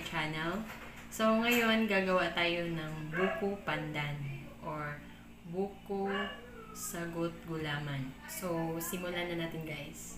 channel. So, ngayon, gagawa tayo ng buko pandan or buko sagot gulaman. So, simulan na natin guys.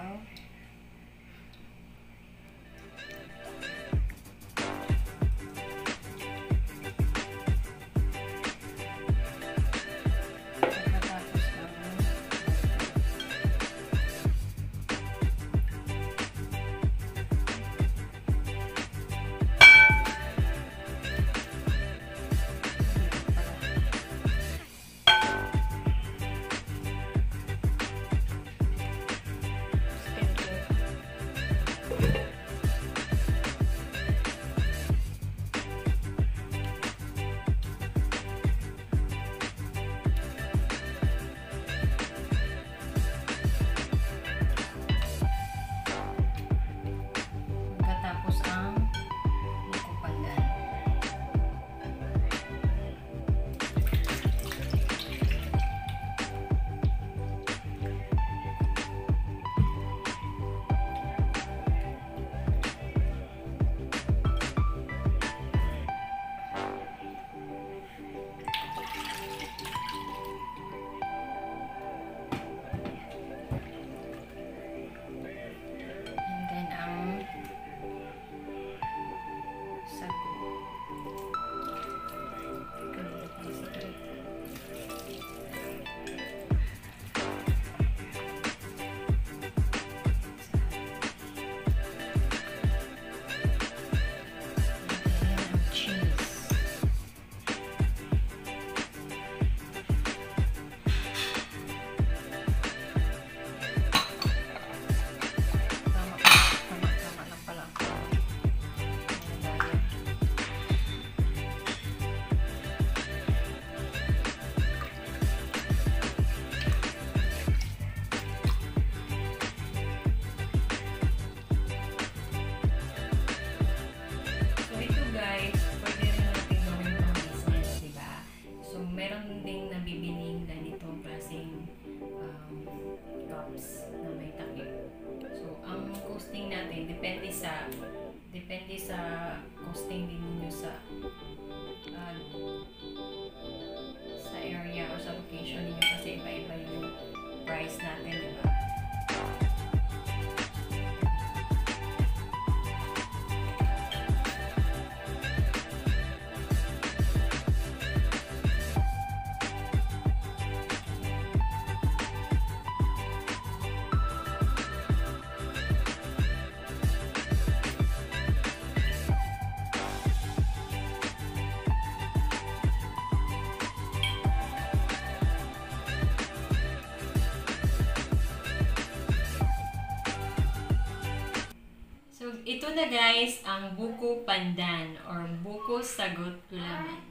Well. depende sa depende sa costing din niyo sa uh, sa area or sa location niyo kasi iba-iba yung price natin, di ba? Na guys ang buko pandan or buko sagot gulaman.